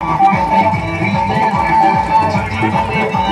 Thank you.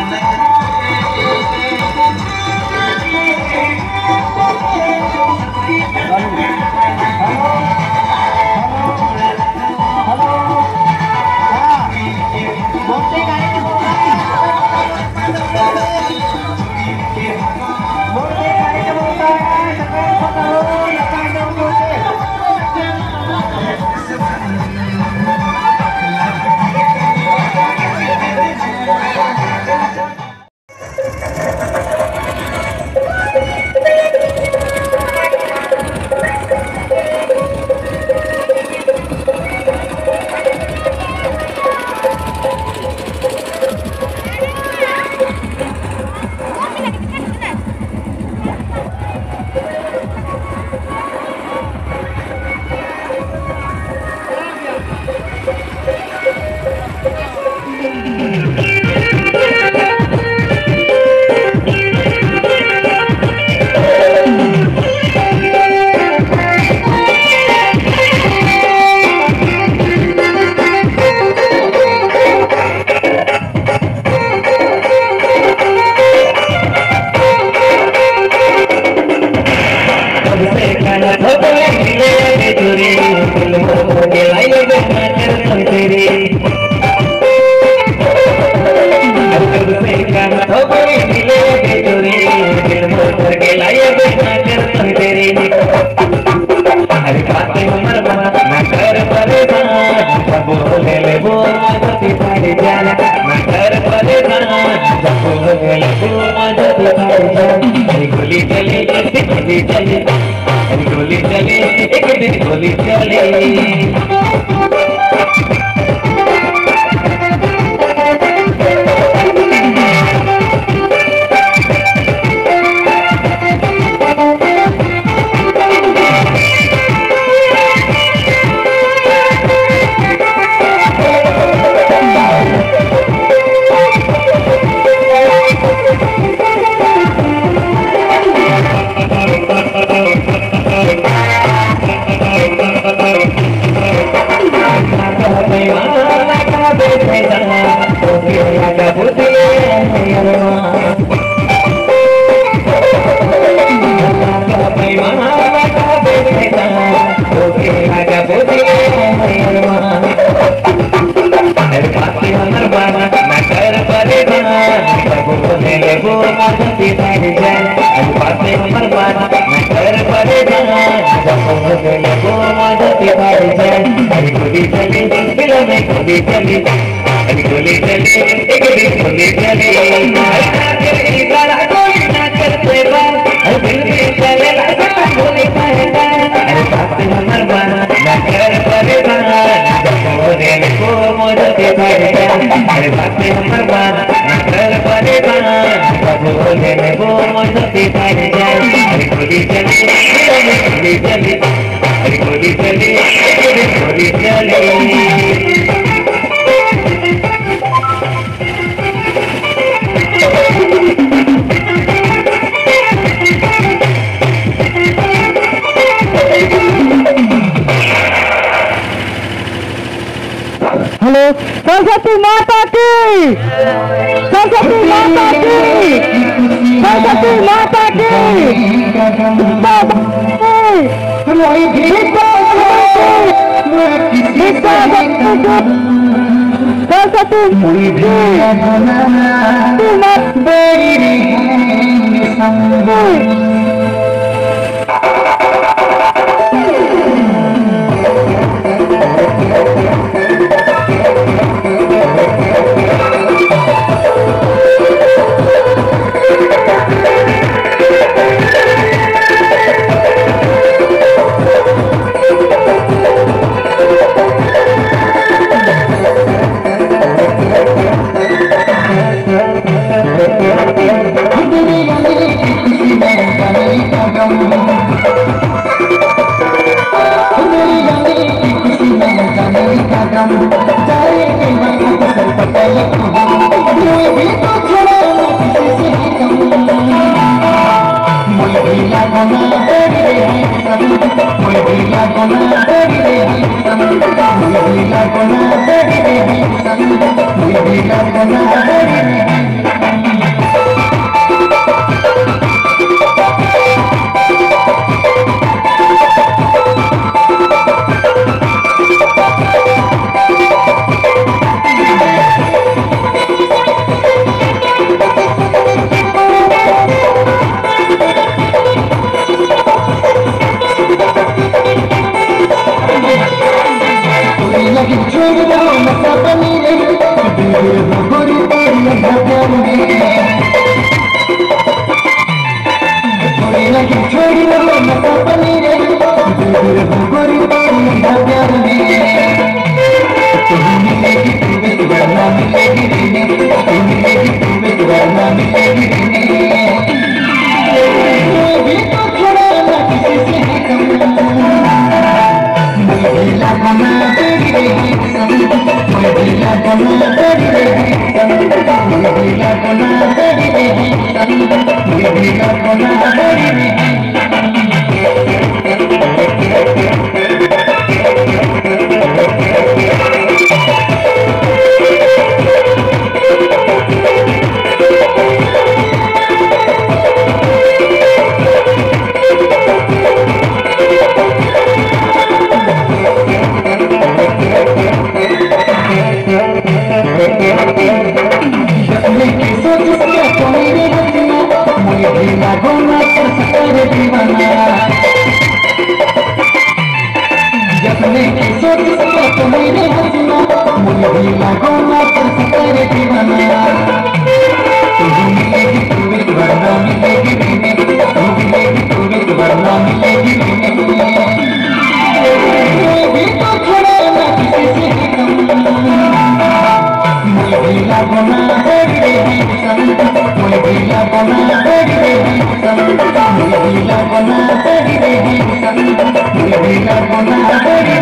लगना तेरी तेरी पसंद मुझे भी लगना तेरी तेरी पसंद मुझे भी लगना तेरी तेरी पसंद मुझे भी लगना तेरी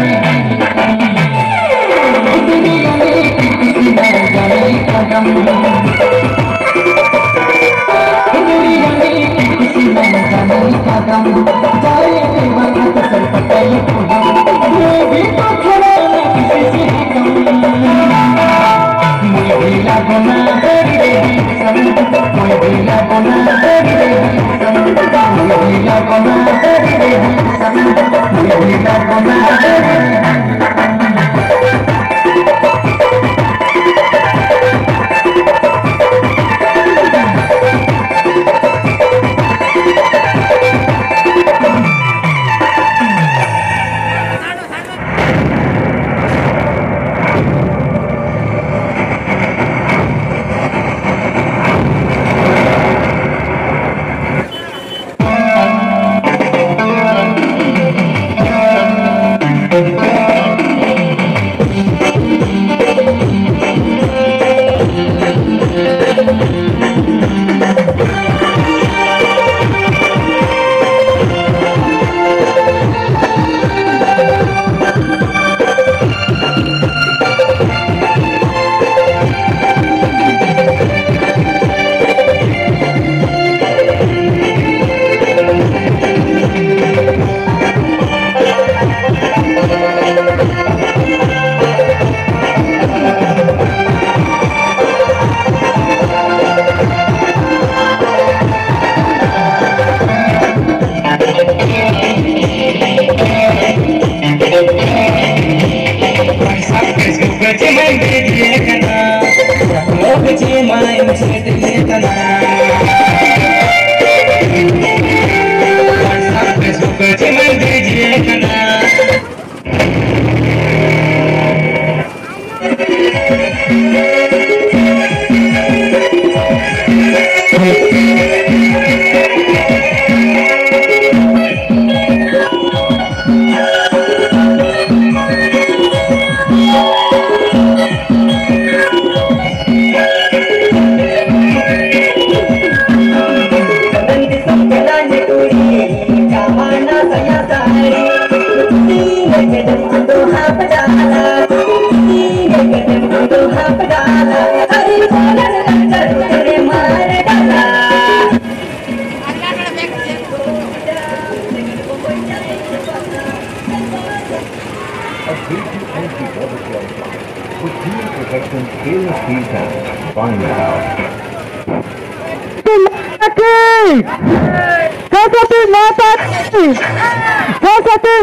इतनी गली किसी में गए कदम इतनी गली किसी में गए कदम जाए वक्त सर पटाई ये भी तो खड़ा किसी से कम महिला बना तेरी देवी संत महिला बना तेरी देवी संत महिला बना तेरी देवी संत महिला बना तेरी देवी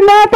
not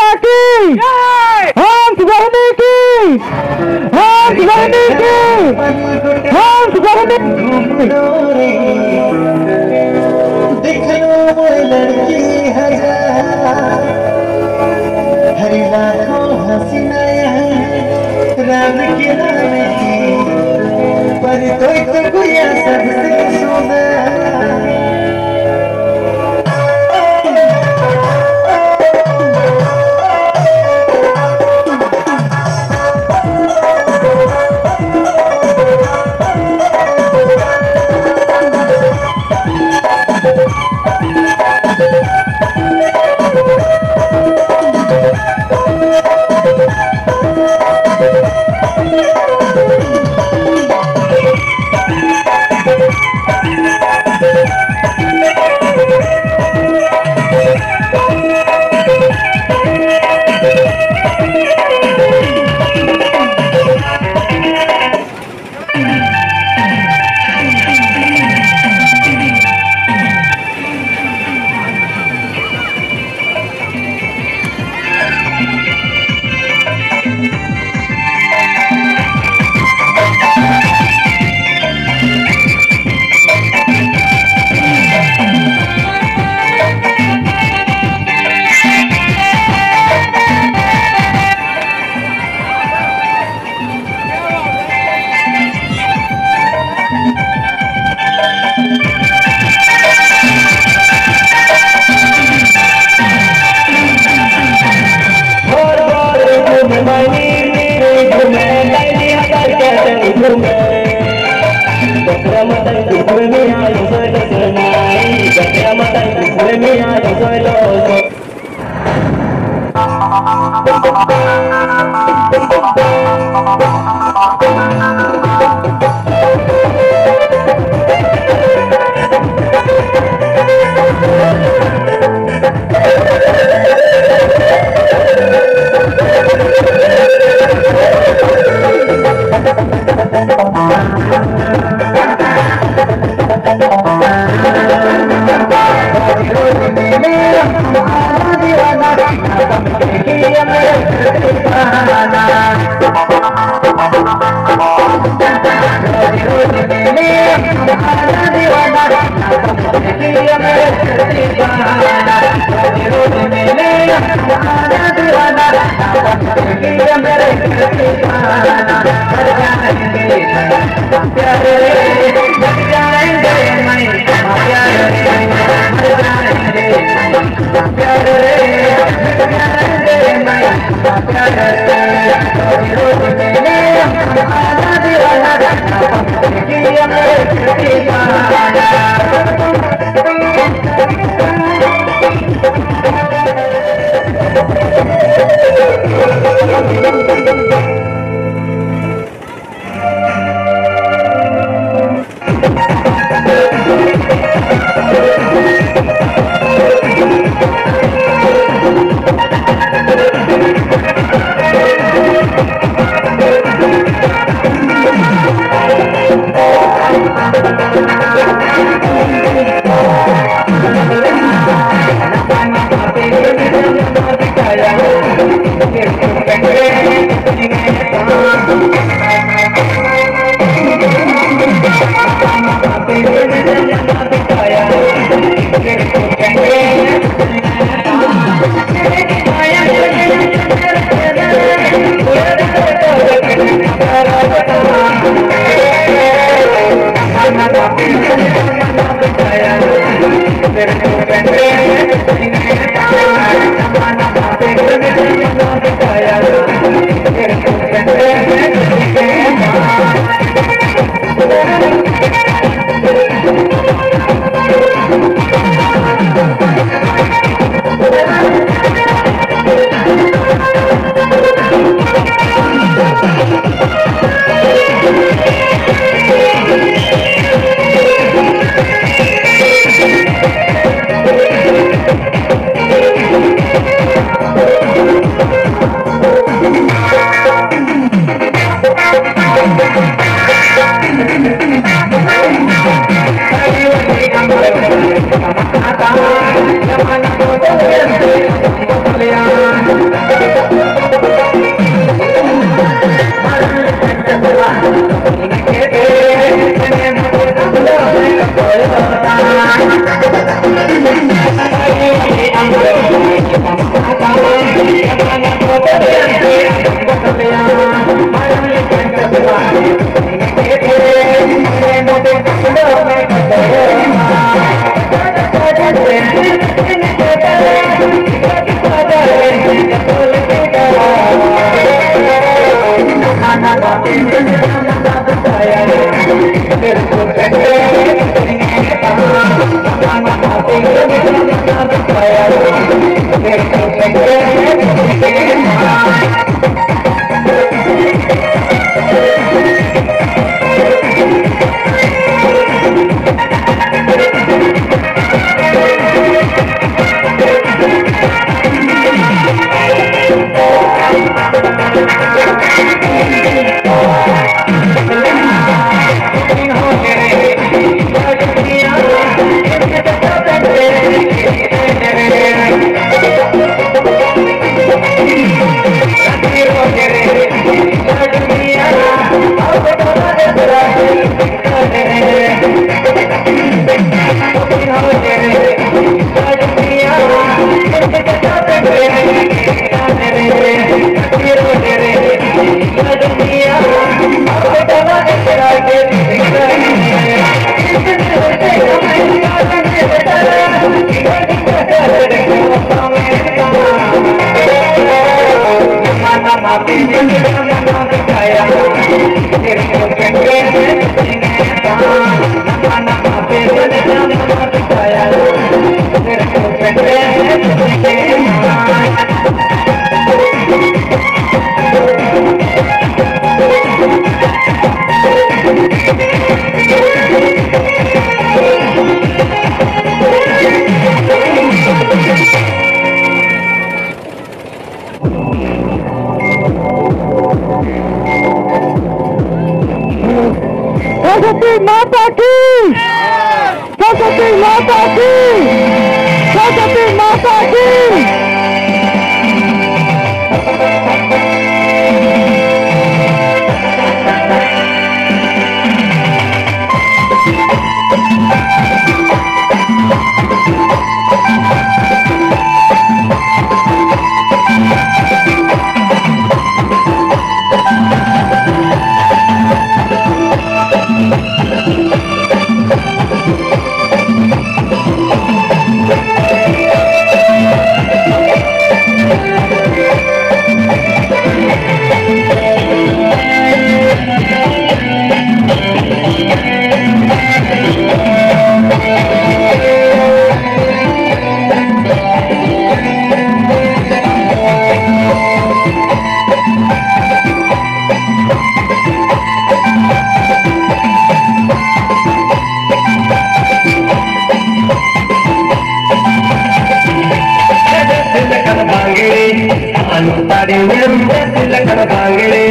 அடி விழுந்த சில கணக்காகலே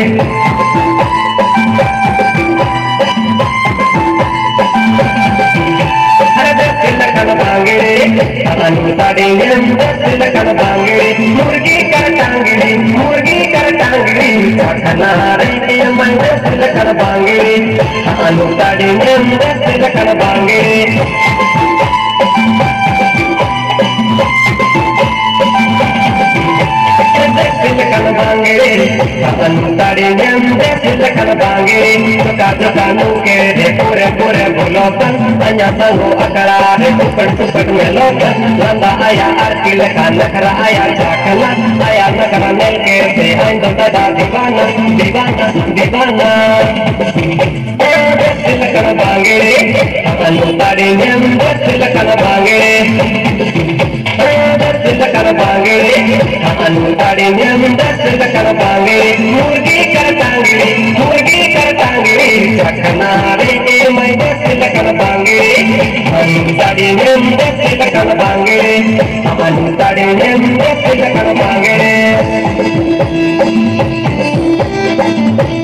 முருகி கரட்டாங்கிடி முருகி கரட்டாங்கிடி கரட்டாங்கிடி கரப்பாங்கிடி bangere Kapan tadi nyamde silakan bangere Suka suka nuke de pure pure bulokan Tanya sangu akara de tupan tupan melokan Landa aya arkil kan nakara aya jakana Aya nakara nelke se ando tada divana Divana divana silakan bangere Kapan tadi nyamde silakan bangere silakan bangere சிந்த கடப்பாங்களே அன்புடைய சிந்த கடப்பாங்களே முருகி கடத்தாங்களே முருகி கடத்தாங்களே சக்கனாரே மைத சிந்த கடப்பாங்களே அன்புடைய சிந்த கடப்பாங்களே அவனுடைய சிந்த கடப்பாங்களே Thank you.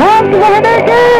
हम रहने की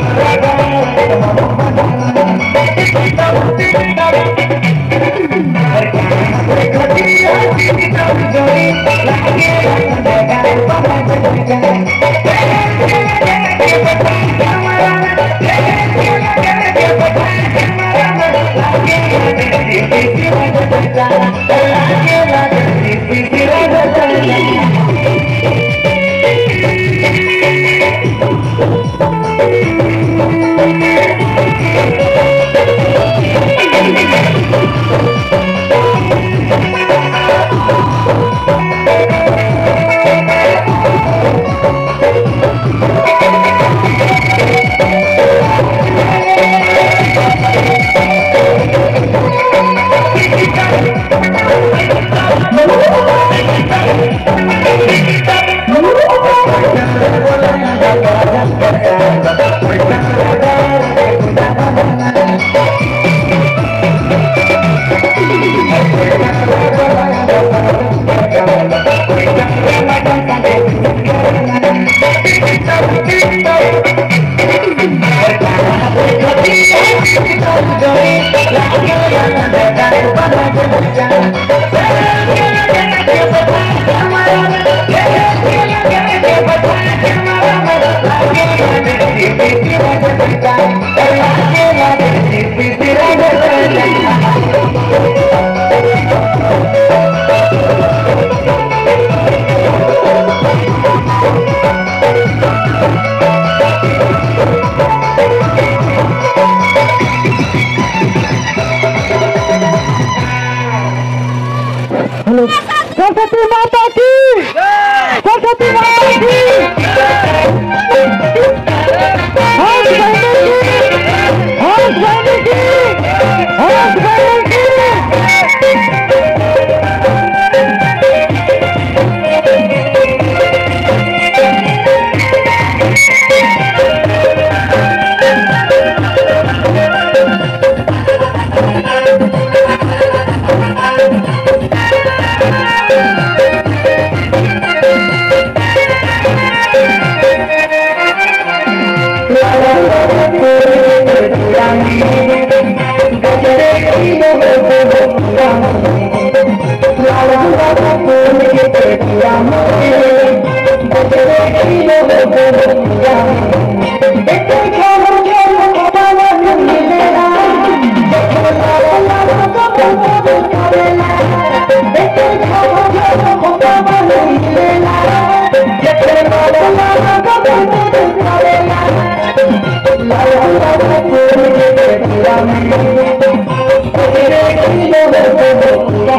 What? या मोरे तेरे खीलो गोरिया एक क्या मुझे लगा ना मिलेगा देखो सारा लाला का बंदा बिकरेला एक क्या मुझे लगा ना मिलेगा देखो सारा लाला का बंदा बिकरेला लाला लाला तेरे तेरा मेरे तेरे खीलो गोरिया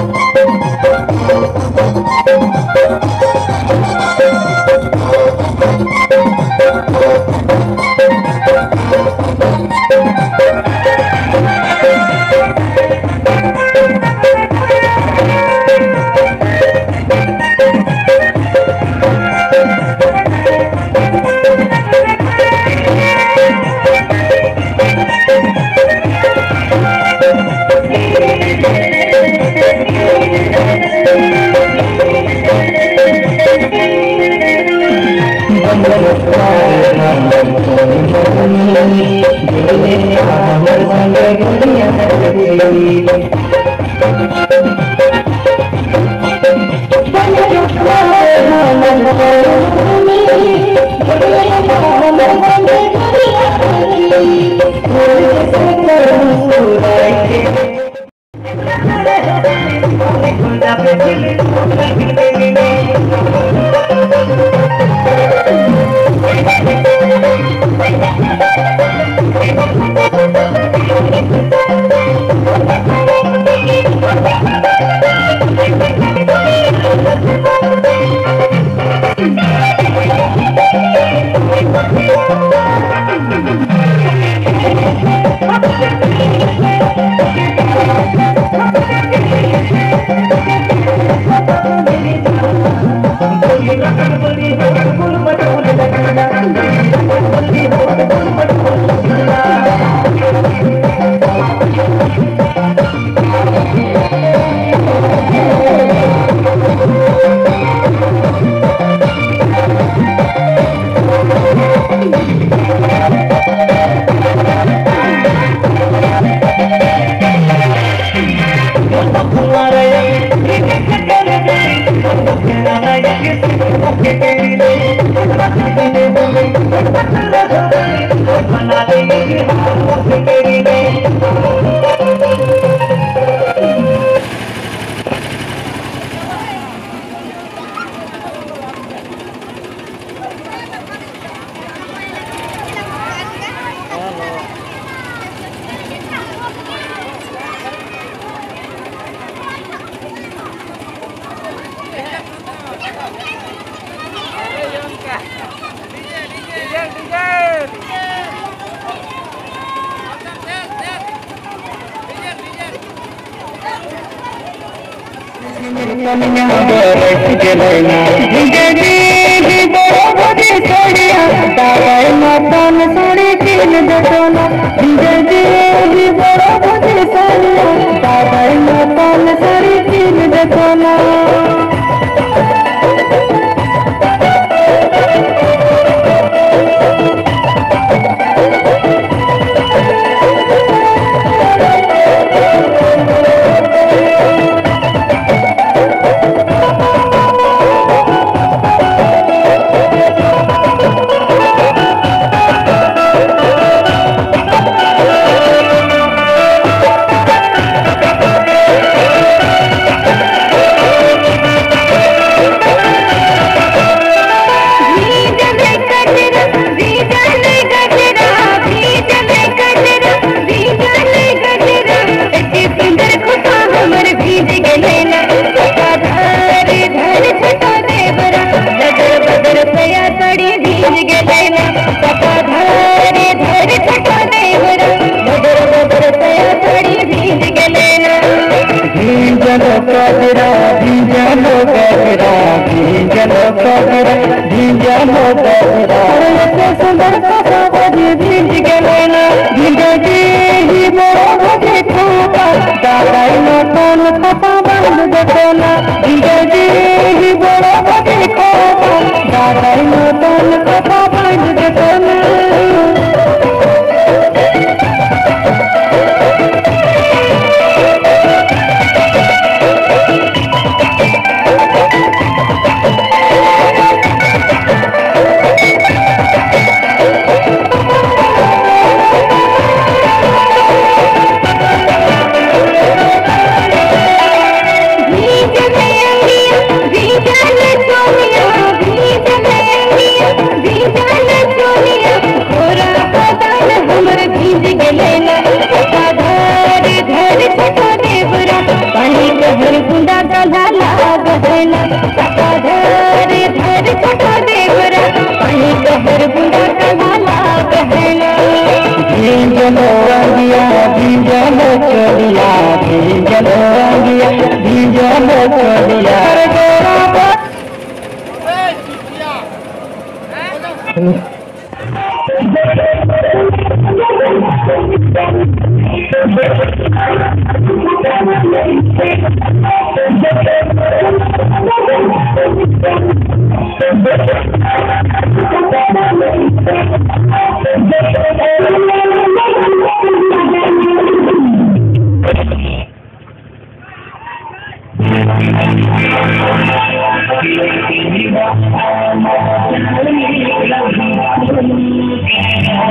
Thank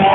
you.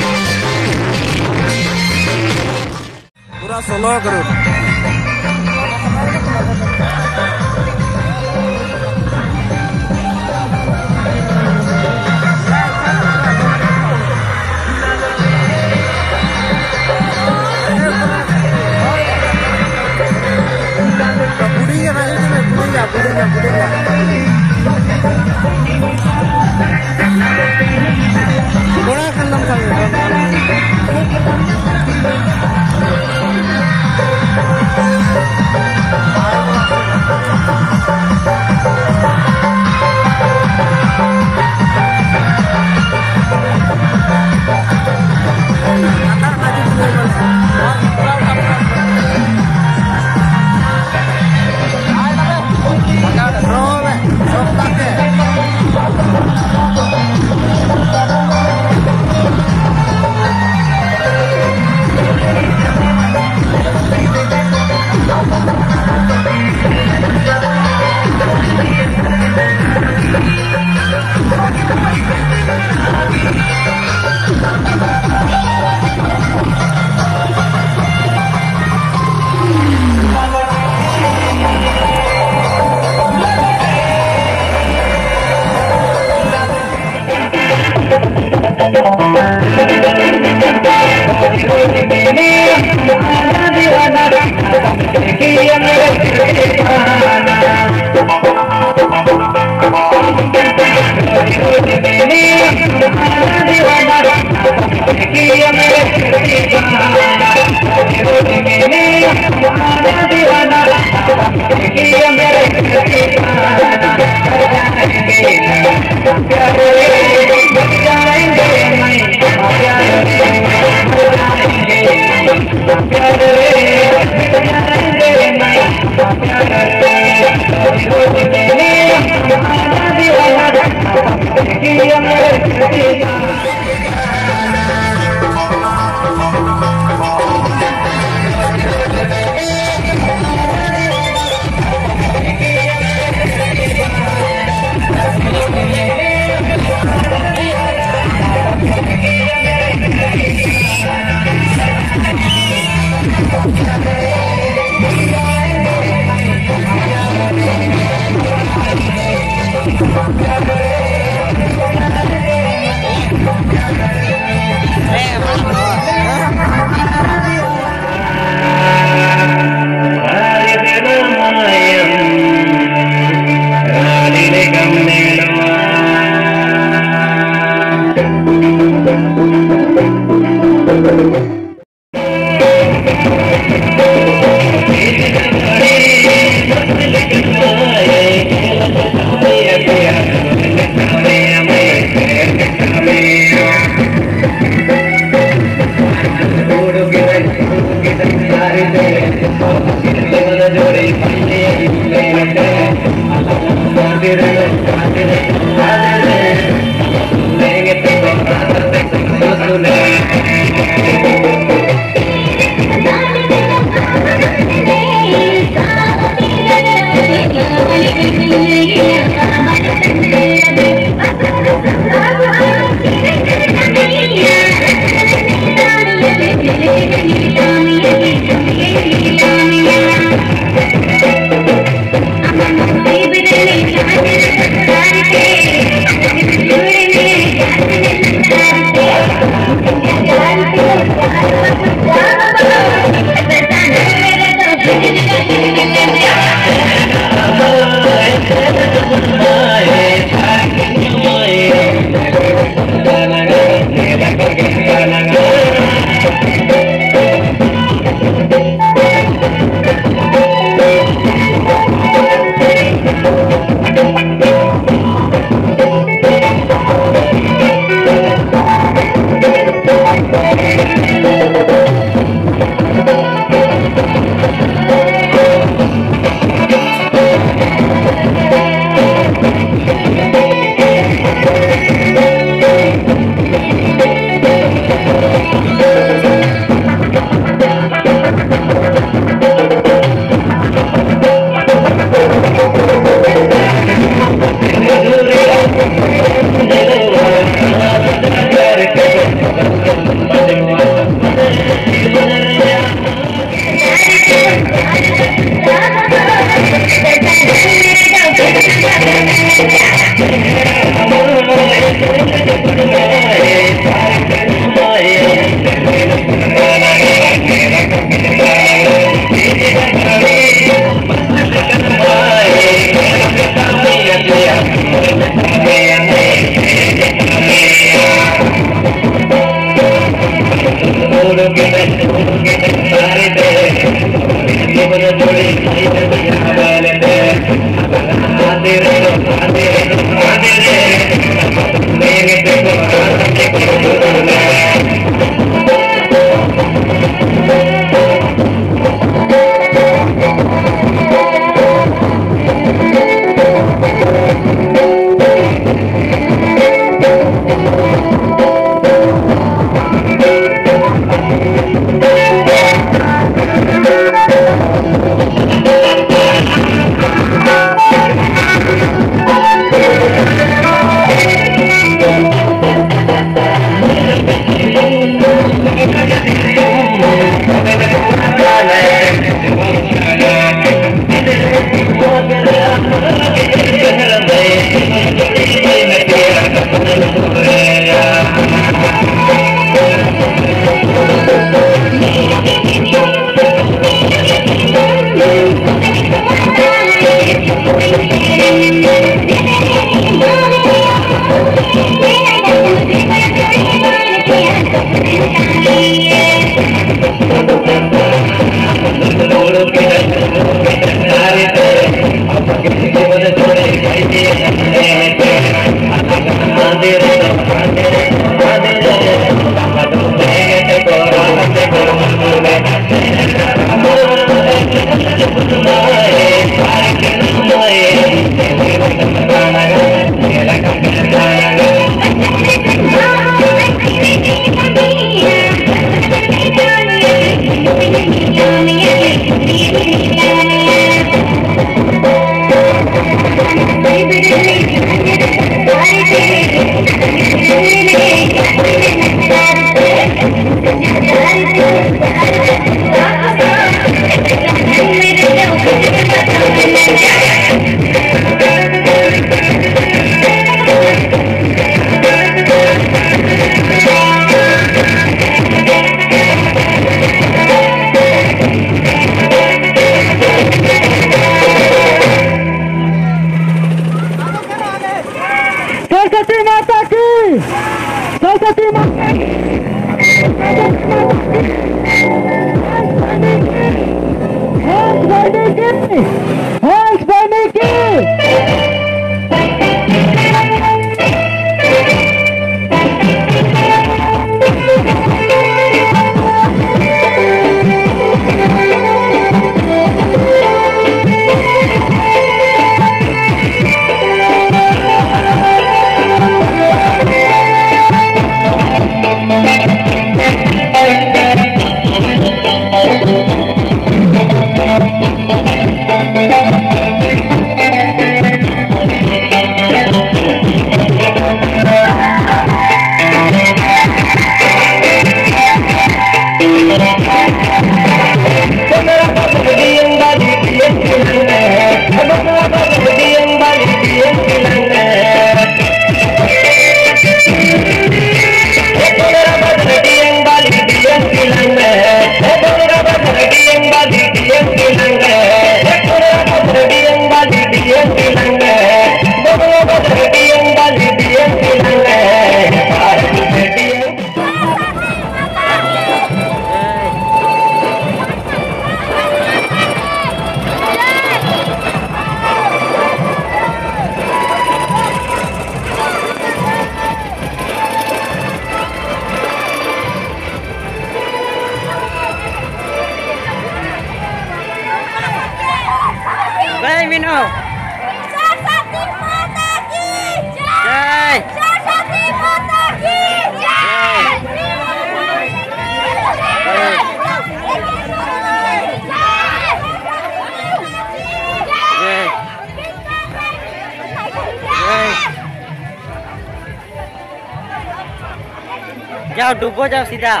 Ayo dubo jauh sida.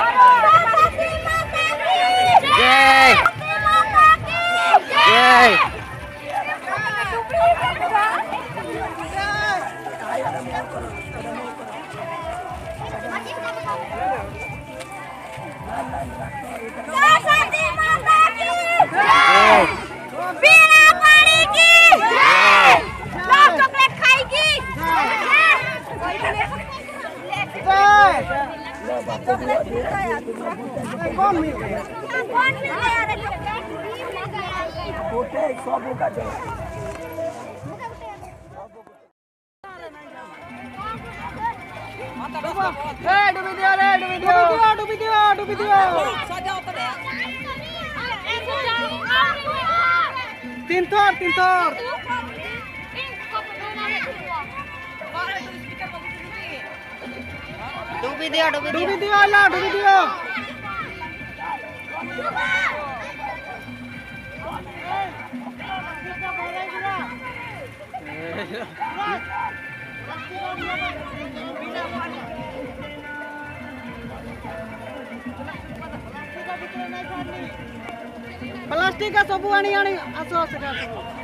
कौन मिल गया कौन मिल गया फ़ोटो एक सौ का चला ए डुबी दियो रे डुबी दियो डुबी दियो डुबी दियो सजाओ तो तीन तोर तीन तोर डूबी दियो डूबी दियो। डूबी दियो अल्लाह डूबी दियो। प्लास्टिक का सबू आनी आनी आसो आसो।